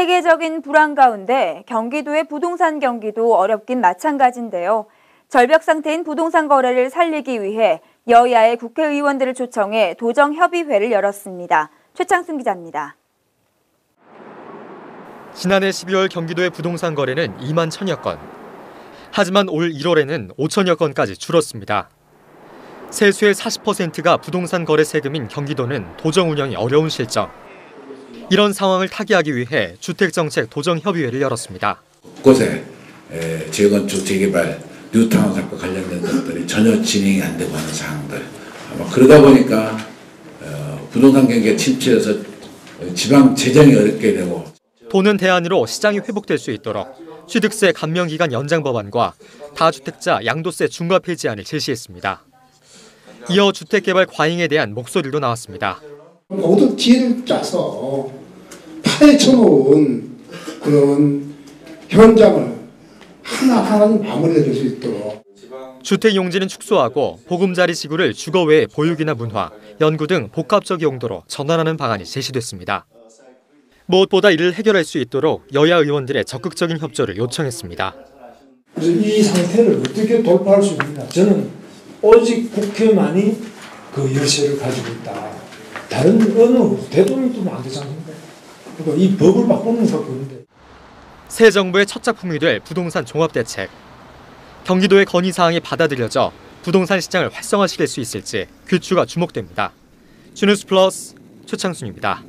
세계적인 불안 가운데 경기도의 부동산 경기도 어렵긴 마찬가지인데요. 절벽 상태인 부동산 거래를 살리기 위해 여야의 국회의원들을 초청해 도정협의회를 열었습니다. 최창순 기자입니다. 지난해 12월 경기도의 부동산 거래는 2만 천여 건. 하지만 올 1월에는 5천여 건까지 줄었습니다. 세수의 40%가 부동산 거래 세금인 경기도는 도정 운영이 어려운 실정. 이런 상황을 타개하기 위해 주택정책 도정협의회를 열었습니다. 곳에 재건축, 재개발, 뉴타운과 관련된 것들이 전혀 진행이 안 되고 하는 상황들. 아마 그러다 보니까 어, 부동산 경기가 침체해서 지방 재정이 어렵게 되고 도는 대안으로 시장이 회복될 수 있도록 취득세 감면 기간 연장 법안과 다주택자 양도세 중과 폐지안을 제시했습니다. 이어 주택개발 과잉에 대한 목소리도 나왔습니다. 모두 지혜를 짜서 파헤쳐놓은 그런 현장을 하나하나 마무리해 줄 수 있도록 주택 용지는 축소하고 보금자리 지구를 주거 외에 보육이나 문화, 연구 등 복합적 용도로 전환하는 방안이 제시됐습니다. 무엇보다 이를 해결할 수 있도록 여야 의원들의 적극적인 협조를 요청했습니다. 그래서 이 상태를 어떻게 돌파할 수 있느냐. 저는 오직 국회만이 그 열쇠를 가지고 있다. 다른 어느 대통령도 안 않습니까? 그러니까 이 법을 바꾸는 없는데. 새 정부의 첫 작품이 될 부동산 종합대책. 경기도의 건의사항이 받아들여져 부동산 시장을 활성화시킬 수 있을지 귀추가 주목됩니다. 주뉴스 플러스 최창순입니다.